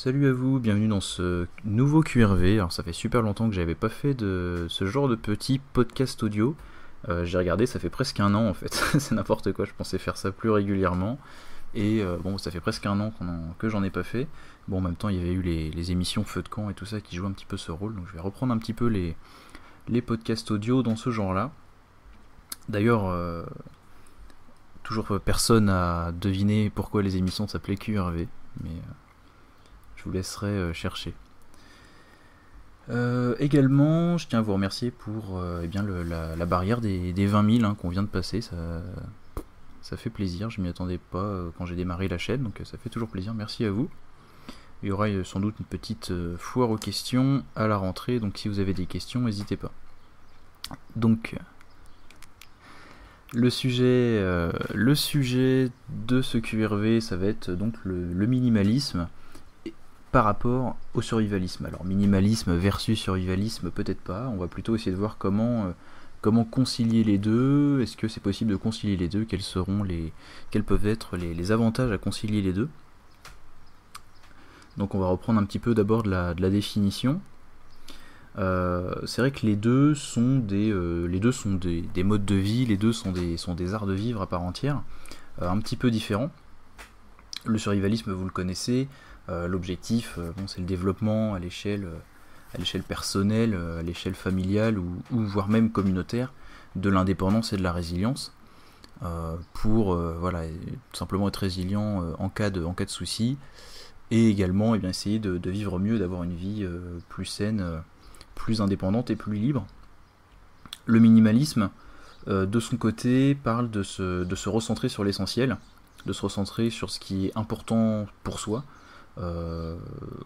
Salut à vous, bienvenue dans ce nouveau QRV. Alors ça fait super longtemps que j'avais pas fait de ce genre de petit podcast audio. Euh, j'ai regardé, ça fait presque un an en fait. c'est n'importe quoi, je pensais faire ça plus régulièrement. Et euh, bon, ça fait presque un an que j'en ai pas fait. Bon, en même temps, il y avait eu les, émissions Feu de camp et tout ça qui jouent un petit peu ce rôle. Donc je vais reprendre un petit peu les, podcasts audio dans ce genre-là. D'ailleurs, euh, toujours personne a deviné pourquoi les émissions s'appelaient QRV. Mais je vous laisserai euh, chercher. Euh, également, je tiens à vous remercier pour euh, eh bien, la, barrière des, 20 000 hein, qu'on vient de passer. Ça, fait plaisir, je m'y attendais pas quand j'ai démarré la chaîne, donc ça fait toujours plaisir. Merci à vous. Il y aura sans doute une petite foire aux questions à la rentrée, donc si vous avez des questions, n'hésitez pas. Donc, le sujet, le sujet de ce QRV, ça va être donc le minimalisme par rapport au survivalisme. Alors minimalisme versus survivalisme, peut-être pas. On va plutôt essayer de voir comment, euh, concilier les deux. Est-ce que c'est possible de concilier les deux? Quels peuvent être les, avantages à concilier les deux? Donc on va reprendre un petit peu d'abord de la, définition. Euh, c'est vrai que les deux sont des, euh, deux sont des, modes de vie, les deux sont des, sont des arts de vivre à part entière, un petit peu différents. Le survivalisme, vous le connaissez, l'objectif, euh, bon, c'est le développement à l'échelle euh, à l'échelle personnelle, à l'échelle familiale ou, voire même communautaire de l'indépendance et de la résilience pour voilà, simplement être résilient en cas de, en cas de soucis et également eh bien, essayer de, vivre mieux, d'avoir une vie plus saine, plus indépendante et plus libre. Le minimalisme, de son côté, parle de se, de se recentrer sur l'essentiel, de se recentrer sur ce qui est important pour soi, euh,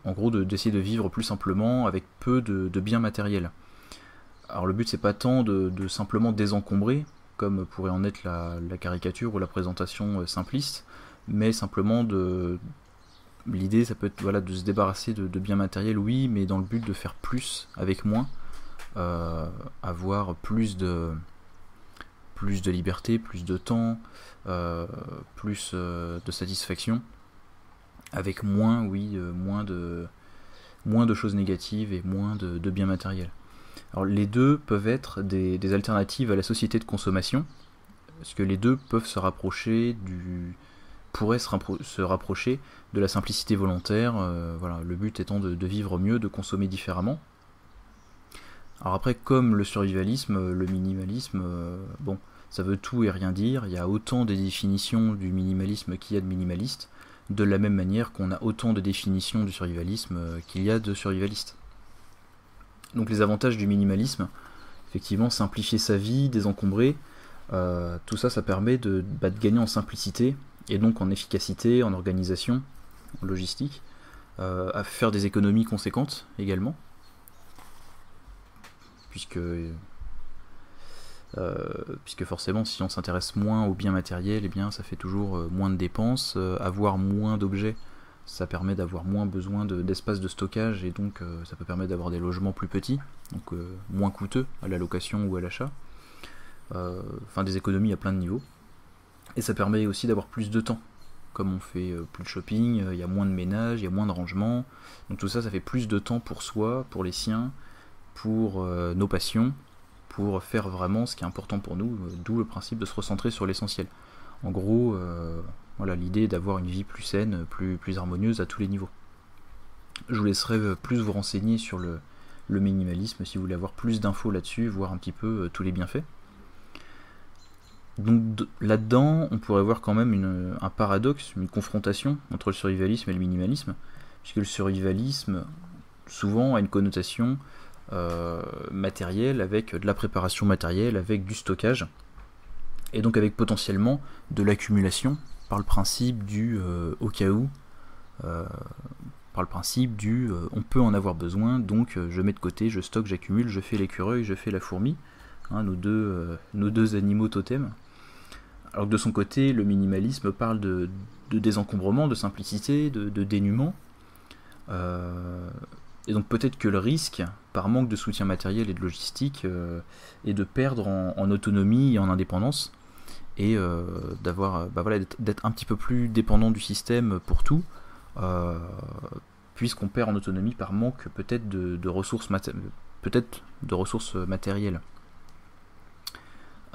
en gros d'essayer de, vivre plus simplement avec peu de, biens matériels. Alors le but c'est pas tant de, simplement désencombrer, comme pourrait en être la, caricature ou la présentation euh, simpliste, mais simplement de... L'idée ça peut être voilà, de se débarrasser de, biens matériels, oui, mais dans le but de faire plus avec moins, euh, avoir plus de plus de liberté, plus de temps, plus de satisfaction avec moins, oui, euh, moins, de, moins de choses négatives et moins de, biens matériels. Les deux peuvent être des, alternatives à la société de consommation, parce que les deux peuvent se rapprocher du pourraient se, rapprocher de la simplicité volontaire, euh, le but étant de, vivre mieux, de consommer différemment. Alors après, comme le survivalisme, le minimalisme, euh, bon, ça veut tout et rien dire, il y a autant de définitions du minimalisme qu'il y a de minimalistes, de la même manière qu'on a autant de définitions du survivalisme euh, qu'il y a de survivalistes. Donc les avantages du minimalisme, effectivement, simplifier sa vie, désencombrer, euh, tout ça, ça permet bah, de, gagner en simplicité et donc en efficacité, en organisation, en logistique, euh, à faire des économies conséquentes également, puisque puisque forcément si on s'intéresse moins aux biens matériels, eh bien ça fait toujours euh, moins de dépenses, euh, avoir moins d'objets, ça permet d'avoir moins besoin d'espace de, stockage et donc ça peut permettre d'avoir des logements plus petits, donc moins coûteux à la location ou à l'achat. Enfin des économies à plein de niveaux. Et ça permet aussi d'avoir plus de temps. Comme on fait plus de shopping, il y a moins de ménage, il y a moins de rangement. Donc tout ça, ça fait plus de temps pour soi, pour les siens, pour nos passions pour faire vraiment ce qui est important pour nous, euh, d'où le principe de se recentrer sur l'essentiel. En gros, euh, voilà, l'idée d'avoir une vie plus saine, plus, harmonieuse à tous les niveaux. Je vous laisserai euh, plus vous renseigner sur le, minimalisme si vous voulez avoir plus d'infos là-dessus, voir un petit peu tous les bienfaits. Donc là-dedans, on pourrait voir quand même un paradoxe, une confrontation entre le survivalisme et le minimalisme, puisque le survivalisme souvent a une connotation matériel, avec de la préparation matérielle, avec du stockage, et donc avec potentiellement de l'accumulation par le principe du euh, au cas où, euh, par le principe du on peut en avoir besoin, donc je mets de côté, je stocke, j'accumule, je fais l'écureuil, je fais la fourmi, hein, nos, deux, nos deux animaux totems. Alors que de son côté, le minimalisme parle de, désencombrement, de simplicité, de, de dénuement. Et donc peut-être que le risque, par manque de soutien matériel et de logistique, euh, est de perdre en, autonomie et en indépendance, et euh, d'avoir, bah voilà, d'être un petit peu plus dépendant du système pour tout, euh, puisqu'on perd en autonomie par manque peut-être de, ressources de ressources matérielles.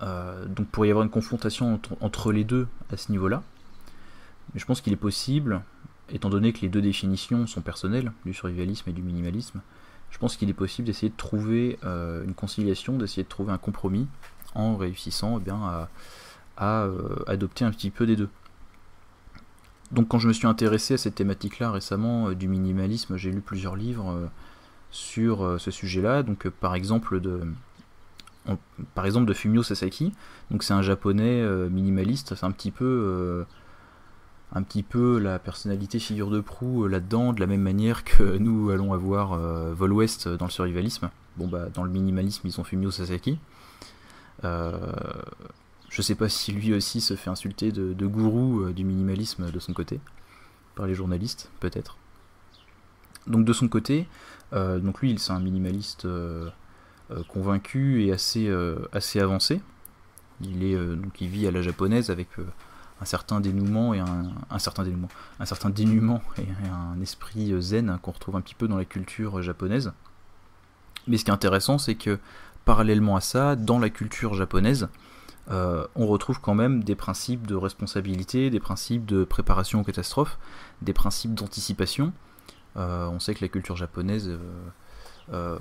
Euh, donc pourrait y avoir une confrontation entre, les deux à ce niveau-là. Mais je pense qu'il est possible, étant donné que les deux définitions sont personnelles, du survivalisme et du minimalisme, je pense qu'il est possible d'essayer de trouver euh, une conciliation, d'essayer de trouver un compromis en réussissant eh bien, à, euh, adopter un petit peu des deux. Donc quand je me suis intéressé à cette thématique-là récemment du minimalisme, j'ai lu plusieurs livres sur ce sujet-là. Donc par exemple de par exemple de Fumio Sasaki. Donc c'est un japonais euh, minimaliste, c'est un petit peu euh, un petit peu la personnalité figure de proue euh, là-dedans, de la même manière que nous allons avoir Vol West dans le survivalisme. Bon bah dans le minimalisme ils ont Fumio Sasaki. je sais pas si lui aussi se fait insulter de, gourou du minimalisme de son côté, par les journalistes peut-être. Donc de son côté, donc lui c'est un minimaliste euh, convaincu et assez, euh, assez avancé. Il, est, euh, donc il vit à la japonaise avec un certain dénouement et un, dénuement et, un esprit zen qu'on retrouve un petit peu dans la culture japonaise. Mais ce qui est intéressant, c'est que parallèlement à ça, dans la culture japonaise, on retrouve quand même des principes de responsabilité, des principes de préparation aux catastrophes, des principes d'anticipation. on sait que la culture japonaise euh,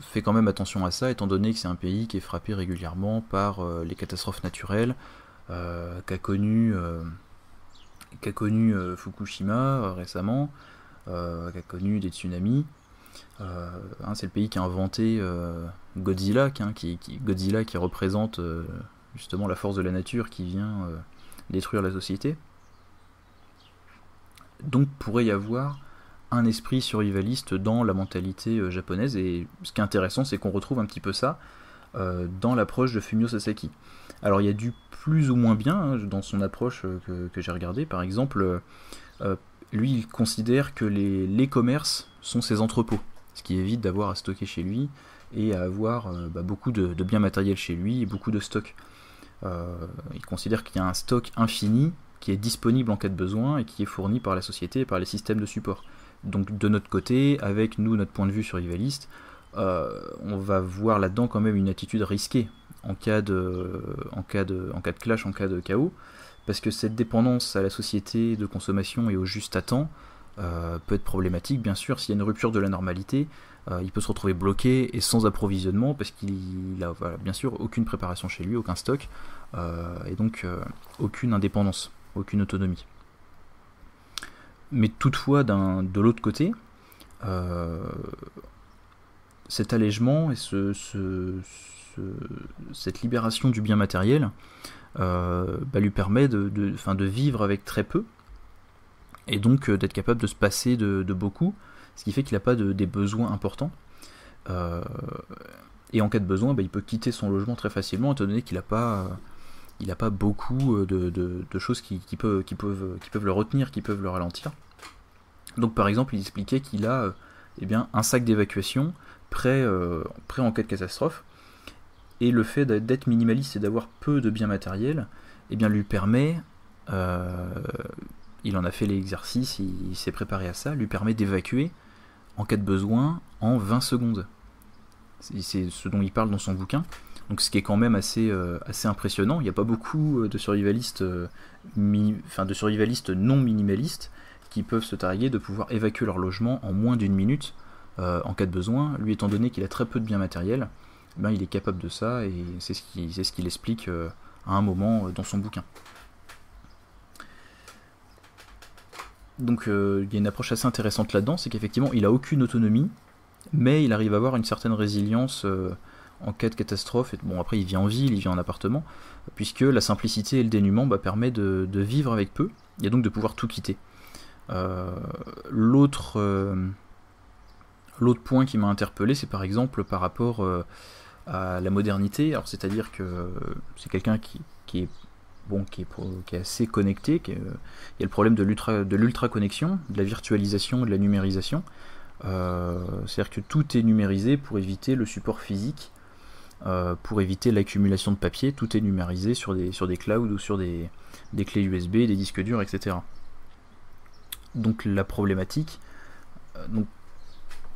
fait quand même attention à ça, étant donné que c'est un pays qui est frappé régulièrement par euh, les catastrophes naturelles, euh, qu'a connu, qu'a connu Fukushima récemment, qu'a connu des tsunamis. Hein, c'est le pays qui a inventé Godzilla, qui, Godzilla qui représente justement la force de la nature qui vient détruire la société. Donc pourrait y avoir un esprit survivaliste dans la mentalité euh, japonaise. Et ce qui est intéressant, c'est qu'on retrouve un petit peu ça euh, dans l'approche de Fumio Sasaki. Alors il y a du plus ou moins bien hein, dans son approche euh, que, j'ai regardé. Par exemple, lui, il considère que les, les, commerces sont ses entrepôts, ce qui évite d'avoir à stocker chez lui et à avoir bah, beaucoup de, biens matériels chez lui et beaucoup de stocks. il considère qu'il y a un stock infini qui est disponible en cas de besoin et qui est fourni par la société et par les systèmes de support. Donc de notre côté, avec nous, notre point de vue survivaliste, euh, on va voir là-dedans quand même une attitude risquée en cas, de, clash, en cas de chaos, parce que cette dépendance à la société de consommation et au juste à temps euh, peut être problématique, bien sûr, s'il y a une rupture de la normalité, euh, il peut se retrouver bloqué et sans approvisionnement, parce qu'il a bien sûr aucune préparation chez lui, aucun stock, et donc aucune indépendance, aucune autonomie. Mais toutefois, de l'autre côté, euh, cet allègement et ce, cette libération du bien matériel euh, bah, lui permet de, de, vivre avec très peu et donc euh, d'être capable de se passer de, beaucoup, ce qui fait qu'il n'a pas des besoins importants. et en cas de besoin, bah, il peut quitter son logement très facilement, étant donné qu'il n'a pas, pas beaucoup euh, de, choses qui, peuvent, qui, peuvent, qui peuvent le retenir, qui peuvent le ralentir. Donc par exemple, il expliquait qu'il a euh, eh bien, un sac d'évacuation euh, cas de catastrophe, et le fait d'être minimaliste et d'avoir peu de biens matériels, eh bien, lui permet, il en a fait l'exercice, il, s'est préparé à ça, lui permet d'évacuer en cas de besoin en 20 secondes. C'est ce dont il parle dans son bouquin. Donc ce qui est quand même assez, euh, assez impressionnant. Il n'y a pas beaucoup euh, de survivalistes, euh, de survivalistes non minimalistes qui peuvent se targuer de pouvoir évacuer leur logement en moins d'une minute en cas de besoin. Lui, étant donné qu'il a très peu de biens matériels, ben, il est capable de ça et c'est ce qu'il explique à un moment dans son bouquin. Donc il y a une approche assez intéressante là-dedans, c'est qu'effectivement il a aucune autonomie, mais il arrive à avoir une certaine résilience en cas de catastrophe. Et, bon, après, il vit en ville, il vit en appartement, puisque la simplicité et le dénuement bah, permet de, vivre avec peu, et donc de pouvoir tout quitter. Euh, l'autre, euh, l'autre point qui m'a interpellé, c'est par exemple par rapport euh, à la modernité. Alors, c'est-à-dire que c'est quelqu'un qui, est bon, qui est, assez connecté. Qui il y a le problème de l'ultra, de l'ultra connexion, de la virtualisation, de la numérisation. c'est-à-dire que tout est numérisé pour éviter le support physique euh, pour éviter l'accumulation de papier. Tout est numérisé sur des, sur des clouds ou sur des, clés USB, des disques durs, etc. Donc la problématique,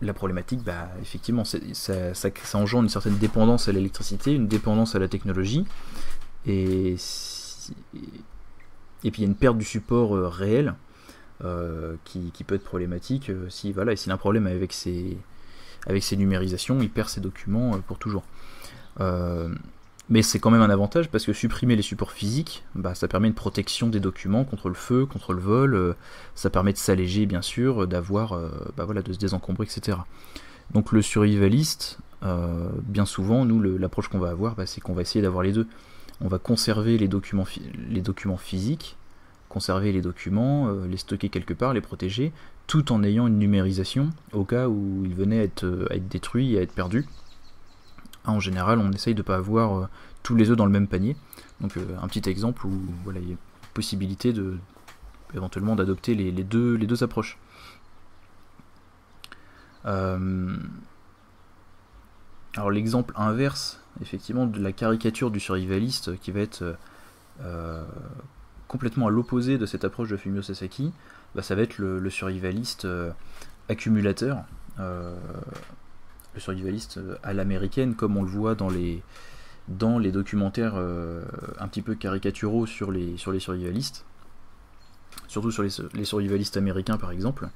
la problématique, bah, effectivement, ça, ça, engendre une certaine dépendance à l'électricité, une dépendance à la technologie, et, et puis il y a une perte du support réel qui, peut être problématique si voilà, s'il a un problème avec ses, avec ses numérisations, il perd ses documents pour toujours. Mais c'est quand même un avantage parce que supprimer les supports physiques, bah, ça permet une protection des documents contre le feu, contre le vol, euh, ça permet de s'alléger bien sûr, d'avoir, euh, bah, voilà, de se désencombrer, etc. Donc le survivaliste, euh, bien souvent, nous, l'approche qu'on va avoir, bah, c'est qu'on va essayer d'avoir les deux. On va conserver les documents, physiques, conserver les documents, les stocker quelque part, les protéger, tout en ayant une numérisation au cas où ils venaient à être, détruits à être perdus. En général, on essaye de ne pas avoir euh, tous les œufs dans le même panier. Donc euh, un petit exemple où voilà, il y a possibilité de éventuellement d'adopter les, deux, approches. Euh, alors l'exemple inverse, effectivement, de la caricature du survivaliste qui va être complètement à l'opposé de cette approche de Fumio Sasaki, bah, ça va être le, survivaliste accumulateur le survivaliste euh, à l'américaine, comme on le voit dans les, dans les documentaires euh, un petit peu caricaturaux sur les, sur les survivalistes, surtout sur les, survivalistes américains par exemple.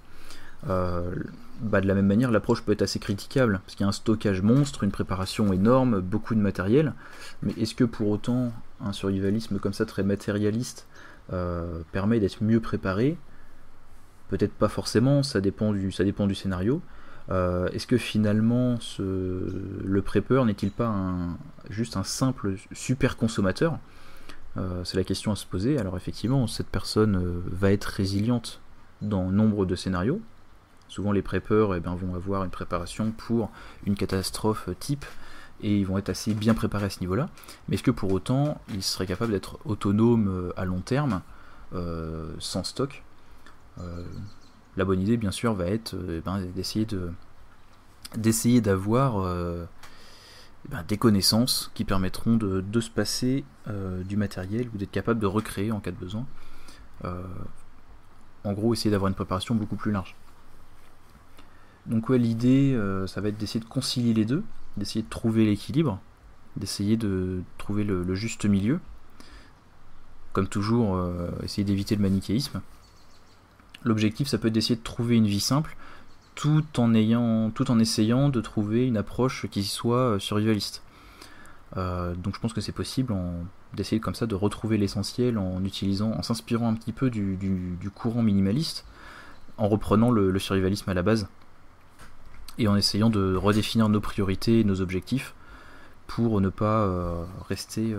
Euh, bah de la même manière, l'approche peut être assez critiquable, parce qu'il y a un stockage monstre, une préparation énorme, beaucoup de matériel, mais est-ce que pour autant un survivalisme comme ça très matérialiste permet d'être mieux préparé? Peut-être pas forcément, ça dépend du, ça dépend du scénario, euh, est-ce que finalement le prepper n'est-il pas juste un simple super consommateur? Euh, C'est la question à se poser. Alors effectivement, cette personne euh, va être résiliente dans nombre de scénarios. Souvent les preppers eh ben, vont avoir une préparation pour une catastrophe type et ils vont être assez bien préparés à ce niveau-là. Mais est-ce que pour autant ils seraient capables d'être autonomes à long terme, sans stock? La bonne idée, bien sûr, va être euh, eh ben, d'essayer de d'essayer d'avoir euh, eh ben, des connaissances qui permettront de, se passer euh, du matériel ou d'être capable de recréer en cas de besoin. en gros, essayer d'avoir une préparation beaucoup plus large. Donc l'idée, ça va être d'essayer de concilier les deux, d'essayer de trouver l'équilibre, d'essayer de trouver le, juste milieu. Comme toujours, essayer d'éviter le manichéisme. L'objectif, ça peut être d'essayer de trouver une vie simple, tout en, ayant, tout en essayant de trouver une approche qui soit euh, survivaliste. Euh, donc je pense que c'est possible d'essayer comme ça de retrouver l'essentiel en utilisant, en s'inspirant un petit peu du, courant minimaliste, en reprenant le, survivalisme à la base, et en essayant de redéfinir nos priorités et nos objectifs pour ne pas euh, rester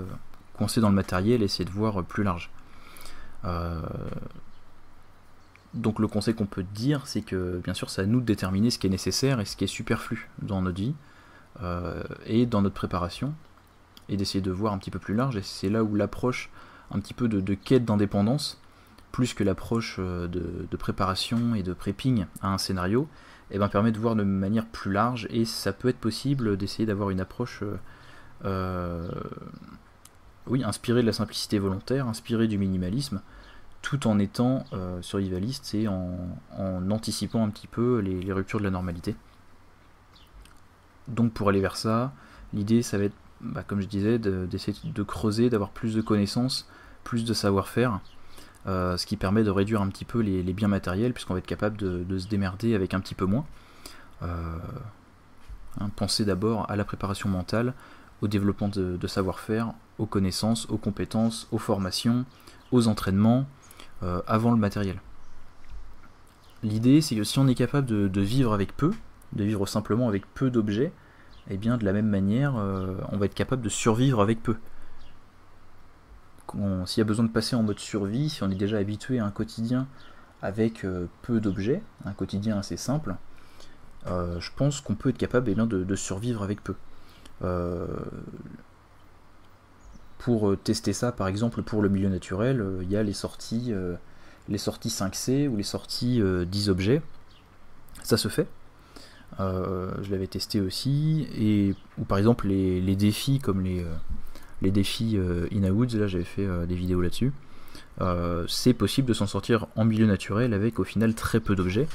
coincé dans le matériel et essayer de voir plus large. Donc le conseil qu'on peut dire, c'est que bien sûr, c'est à nous de déterminer ce qui est nécessaire et ce qui est superflu dans notre vie euh, et dans notre préparation, et d'essayer de voir un petit peu plus large. Et c'est là où l'approche un petit peu de, quête d'indépendance, plus que l'approche euh, de, préparation et de prepping à un scénario, eh ben, permet de voir de manière plus large. Et ça peut être possible d'essayer d'avoir une approche, euh, oui, inspirée de la simplicité volontaire, inspirée du minimalisme tout en étant euh, survivaliste et en, anticipant un petit peu les, ruptures de la normalité. Donc pour aller vers ça, l'idée ça va être, bah, comme je disais, d'essayer de, creuser, d'avoir plus de connaissances, plus de savoir-faire, euh, ce qui permet de réduire un petit peu les, biens matériels, puisqu'on va être capable de, se démerder avec un petit peu moins. Euh, hein, penser d'abord à la préparation mentale, au développement de savoir-faire, aux connaissances, aux compétences, aux formations, aux entraînements, euh, avant le matériel. L'idée, c'est que si on est capable de, vivre avec peu, de vivre simplement avec peu d'objets, et eh bien de la même manière, euh, on va être capable de survivre avec peu. S'il y a besoin de passer en mode survie, si on est déjà habitué à un quotidien avec euh, peu d'objets, un quotidien assez simple, je pense qu'on peut être capable eh de, survivre avec peu pour euh, tester ça, par exemple, pour le milieu naturel, euh, il y a les sorties, euh, les sorties 5C ou les sorties 10 objets. Ça se fait. je l'avais testé aussi. Et, ou par exemple les, défis comme les, défis In Woods, là j'avais fait des vidéos là-dessus. c'est possible de s'en sortir en milieu naturel avec au final très peu d'objets.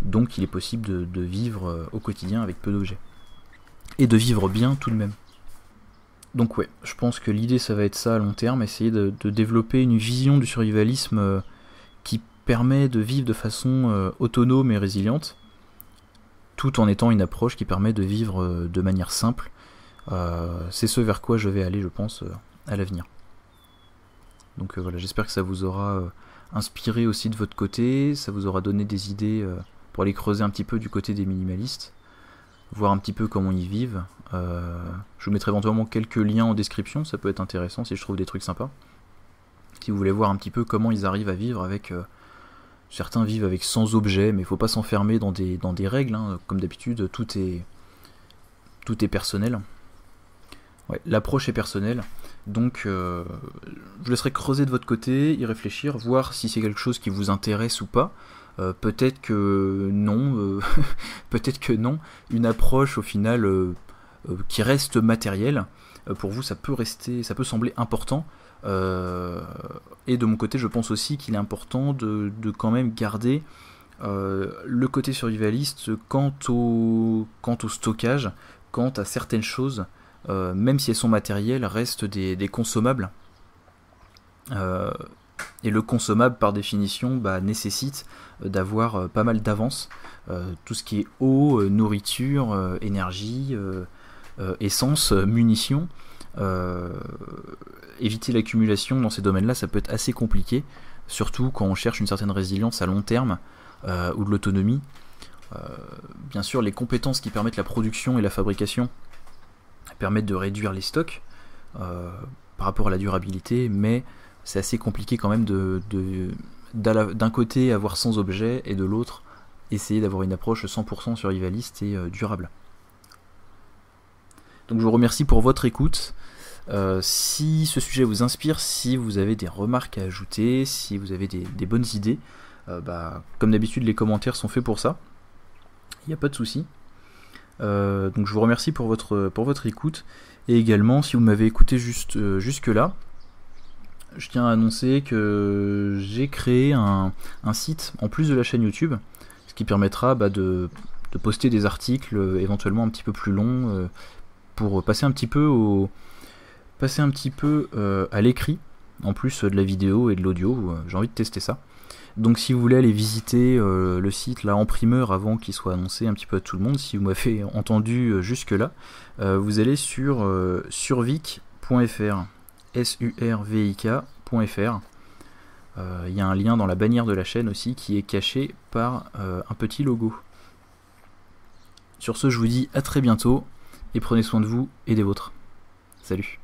Donc il est possible de, vivre au quotidien avec peu d'objets. Et de vivre bien tout de même. Donc ouais, je pense que l'idée ça va être ça à long terme, essayer de, développer une vision du survivalisme qui permet de vivre de façon autonome et résiliente, tout en étant une approche qui permet de vivre de manière simple euh, c'est ce vers quoi je vais aller, je pense, euh, à l'avenir. Donc euh, voilà, j'espère que ça vous aura inspiré aussi de votre côté, ça vous aura donné des idées pour aller creuser un petit peu du côté des minimalistes, voir un petit peu comment ils vivent. Je vous mettrai éventuellement quelques liens en description, ça peut être intéressant si je trouve des trucs sympas. Si vous voulez voir un petit peu comment ils arrivent à vivre avec... certains vivent avec sans objet, mais il faut pas s'enfermer dans des, dans des règles. Hein. Comme d'habitude, tout est, tout est personnel l'approche est personnelle. Donc, euh, je vous laisserai creuser de votre côté, y réfléchir, voir si c'est quelque chose qui vous intéresse ou pas. Euh, peut-être que non, euh, peut-être que non. Une approche au final qui reste matérielle, pour vous, ça peut rester, ça peut sembler important. et de mon côté, je pense aussi qu'il est important de, de, quand même garder le côté survivaliste quant au, quant au stockage, quant à certaines choses euh, même si elles sont matérielles, restent des, consommables. Euh, et le consommable, par définition, bah, nécessite euh, d'avoir pas mal d'avance. tout ce qui est eau, nourriture, énergie, essence, munitions. éviter l'accumulation dans ces domaines-là, ça peut être assez compliqué, surtout quand on cherche une certaine résilience à long terme ou de l'autonomie. bien sûr, les compétences qui permettent la production et la fabrication permettre de réduire les stocks euh, par rapport à la durabilité, mais c'est assez compliqué quand même de, d'un côté avoir sans objet et de l'autre essayer d'avoir une approche 100% survivaliste et euh, durable. Donc je vous remercie pour votre écoute. Euh, si ce sujet vous inspire, si vous avez des remarques à ajouter, si vous avez des, bonnes idées, bah, comme d'habitude les commentaires sont faits pour ça. Il n'y a pas de souci. Euh, donc je vous remercie pour votre, écoute. Et également, si vous m'avez écouté juste, euh, jusque-là, je tiens à annoncer que j'ai créé un, site en plus de la chaîne YouTube, ce qui permettra bah, de, poster des articles euh, éventuellement un petit peu plus longs pour passer un petit peu au passer un petit peu à l'écrit en plus de la vidéo et de l'audio. J'ai envie de tester ça. Donc si vous voulez aller visiter euh, le site là en primeur avant qu'il soit annoncé un petit peu à tout le monde, si vous m'avez entendu euh, jusque là, euh, vous allez sur survic.fr. Il y a un lien dans la bannière de la chaîne aussi qui est caché par un petit logo. Sur ce, je vous dis à très bientôt et prenez soin de vous et des vôtres. Salut